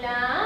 la